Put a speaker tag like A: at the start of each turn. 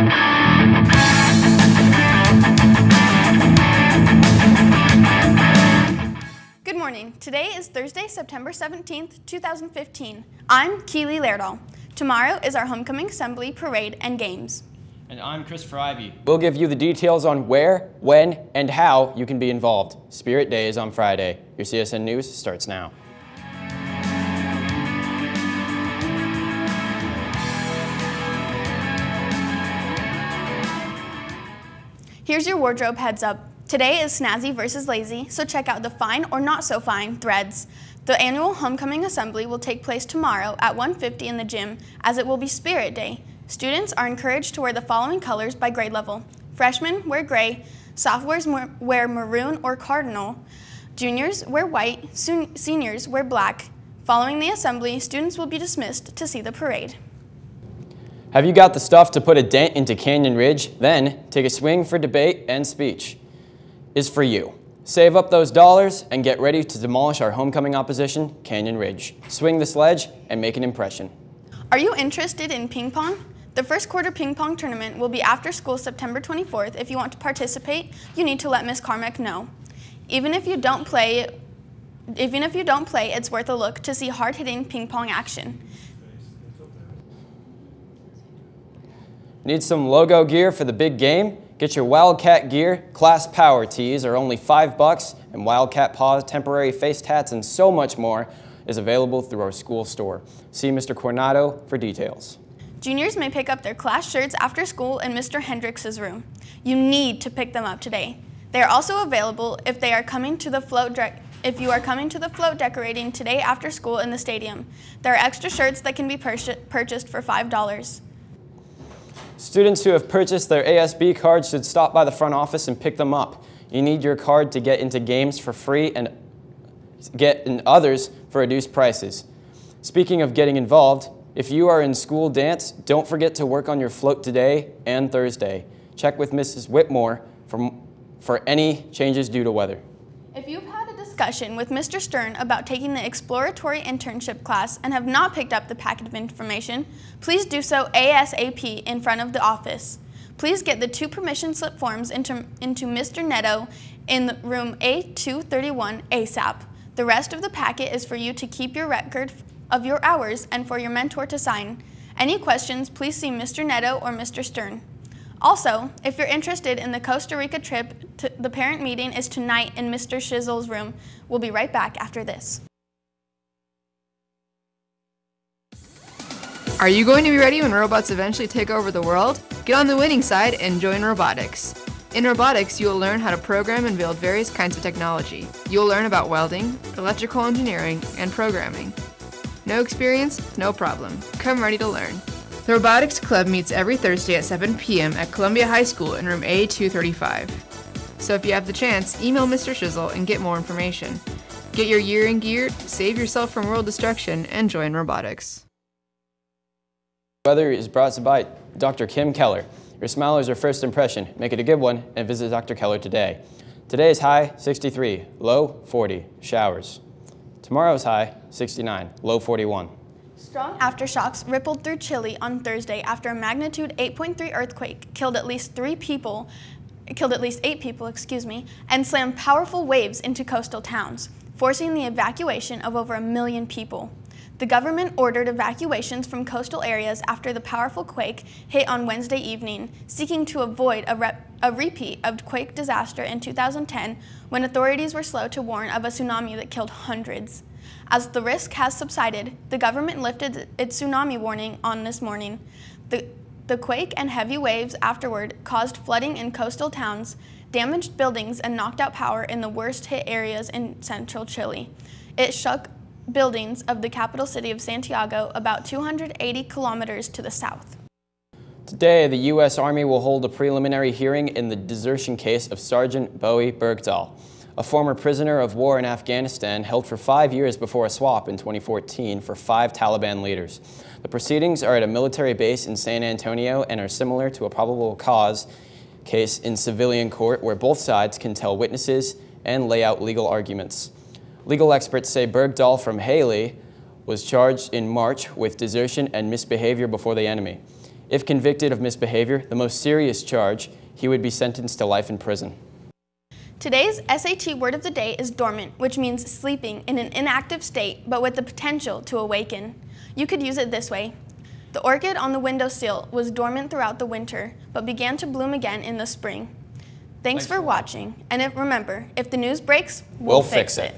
A: Good morning. Today is Thursday, September 17th, 2015. I'm Keely Laerdal. Tomorrow is our homecoming assembly, parade, and games.
B: And I'm Christopher Ivy. We'll give you the details on where, when, and how you can be involved. Spirit Day is on Friday. Your CSN News starts now.
A: Here's your wardrobe heads up. Today is Snazzy versus Lazy, so check out the fine or not so fine threads. The annual homecoming assembly will take place tomorrow at 1.50 in the gym as it will be Spirit Day. Students are encouraged to wear the following colors by grade level. Freshmen wear gray, sophomores wear maroon or cardinal, juniors wear white, seniors wear black. Following the assembly, students will be dismissed to see the parade.
B: Have you got the stuff to put a dent into Canyon Ridge? Then take a swing for debate and speech is for you. Save up those dollars and get ready to demolish our homecoming opposition, Canyon Ridge. Swing the sledge and make an impression.
A: Are you interested in ping pong? The first quarter ping pong tournament will be after school September 24th. If you want to participate, you need to let Miss Carmack know. Even if you don't play, even if you don't play, it's worth a look to see hard-hitting ping pong action.
B: Need some logo gear for the big game? Get your Wildcat gear, class power tees are only five bucks, and Wildcat paws, temporary face tats, and so much more is available through our school store. See Mr. Coronado for details.
A: Juniors may pick up their class shirts after school in Mr. Hendricks' room. You need to pick them up today. They are also available if they are coming to the float if you are coming to the float decorating today after school in the stadium. There are extra shirts that can be purchased for $5.
B: Students who have purchased their ASB cards should stop by the front office and pick them up. You need your card to get into games for free and get in others for reduced prices. Speaking of getting involved, if you are in school dance, don't forget to work on your float today and Thursday. Check with Mrs. Whitmore for, for any changes due to weather.
A: If you've had discussion with Mr. Stern about taking the exploratory internship class and have not picked up the packet of information, please do so ASAP in front of the office. Please get the two permission slip forms into, into Mr. Netto in room A231 ASAP. The rest of the packet is for you to keep your record of your hours and for your mentor to sign. Any questions, please see Mr. Netto or Mr. Stern. Also, if you're interested in the Costa Rica trip, the parent meeting is tonight in Mr. Shizzle's room. We'll be right back after this.
C: Are you going to be ready when robots eventually take over the world? Get on the winning side and join robotics. In robotics, you will learn how to program and build various kinds of technology. You will learn about welding, electrical engineering, and programming. No experience? No problem. Come ready to learn. The Robotics Club meets every Thursday at 7 p.m. at Columbia High School in room A235. So if you have the chance, email Mr. Shizzle and get more information. Get your year in gear, save yourself from world destruction, and join robotics.
B: Weather is brought to you by Dr. Kim Keller. Your smile is your first impression. Make it a good one and visit Dr. Keller today. Today's high 63, low 40, showers. Tomorrow's high 69, low 41.
A: Strong aftershocks rippled through Chile on Thursday after a magnitude 8.3 earthquake killed at least three people, killed at least eight people, excuse me, and slammed powerful waves into coastal towns, forcing the evacuation of over a million people. The government ordered evacuations from coastal areas after the powerful quake hit on Wednesday evening, seeking to avoid a, a, repeat of quake disaster in 2010 when authorities were slow to warn of a tsunami that killed hundreds. As the risk has subsided, the government lifted its tsunami warning on this morning. The, the quake and heavy waves afterward caused flooding in coastal towns, damaged buildings, and knocked out power in the worst hit areas in central Chile. It shook buildings of the capital city of Santiago about 280 kilometers to the south.
B: Today, the U.S. Army will hold a preliminary hearing in the desertion case of Sergeant Bowe Bergdahl a former prisoner of war in Afghanistan held for five years before a swap in 2014 for five Taliban leaders. The proceedings are at a military base in San Antonio and are similar to a probable cause case in civilian court where both sides can tell witnesses and lay out legal arguments. Legal experts say Bergdahl from Hailey was charged in March with desertion and misbehavior before the enemy. If convicted of misbehavior, the most serious charge, he would be sentenced to life in prison.
A: Today's SAT word of the day is dormant, which means sleeping in an inactive state but with the potential to awaken. You could use it this way. The orchid on the windowsill was dormant throughout the winter but began to bloom again in the spring. Thanks, for watching, and if, remember, if the news breaks,
B: We'll fix it.